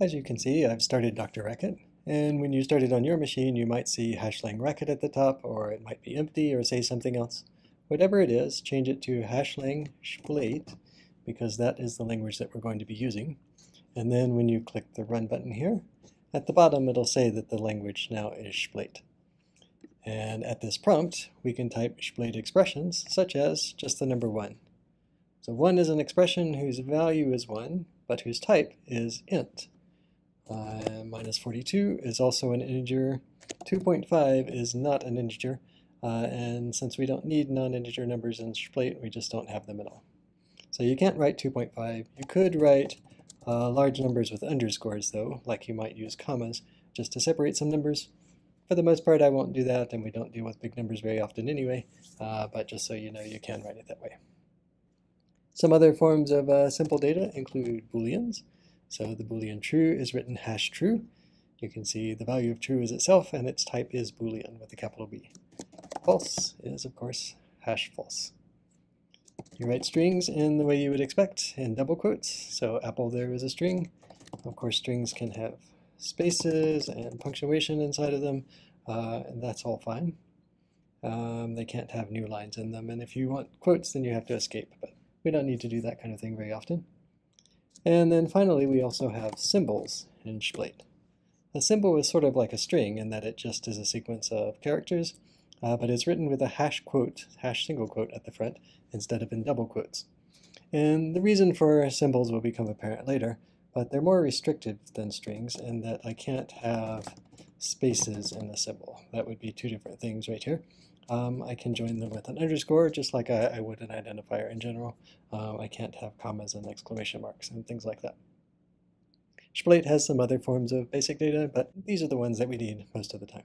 As you can see, I've started Dr. And when you start it on your machine, you might see hashlang Racket at the top, or it might be empty or say something else. Whatever it is, change it to hashlang Shplait, because that is the language that we're going to be using. And then when you click the Run button here, at the bottom it'll say that the language now is Shplait. And at this prompt, we can type Shplait expressions, such as just the number 1. So 1 is an expression whose value is 1, but whose type is int. Uh, minus 42 is also an integer. 2.5 is not an integer. Uh, and since we don't need non-integer numbers in Shplait, we just don't have them at all. So you can't write 2.5. You could write uh, large numbers with underscores, though, like you might use commas, just to separate some numbers. For the most part, I won't do that, and we don't deal with big numbers very often anyway, uh, but just so you know, you can write it that way. Some other forms of uh, simple data include booleans. So the boolean true is written hash true. You can see the value of true is itself, and its type is boolean with a capital B. False is, of course, hash false. You write strings in the way you would expect, in double quotes. So apple there is a string. Of course, strings can have spaces and punctuation inside of them, uh, and that's all fine. Um, they can't have new lines in them, and if you want quotes, then you have to escape, but we don't need to do that kind of thing very often. And then finally, we also have symbols in Shplait. A symbol is sort of like a string in that it just is a sequence of characters, uh, but it's written with a hash quote, hash single quote at the front instead of in double quotes. And the reason for symbols will become apparent later, but they're more restricted than strings in that I can't have spaces in a symbol. That would be two different things right here. Um, I can join them with an underscore, just like I, I would an identifier in general. Um, I can't have commas and exclamation marks and things like that. Shplait has some other forms of basic data, but these are the ones that we need most of the time.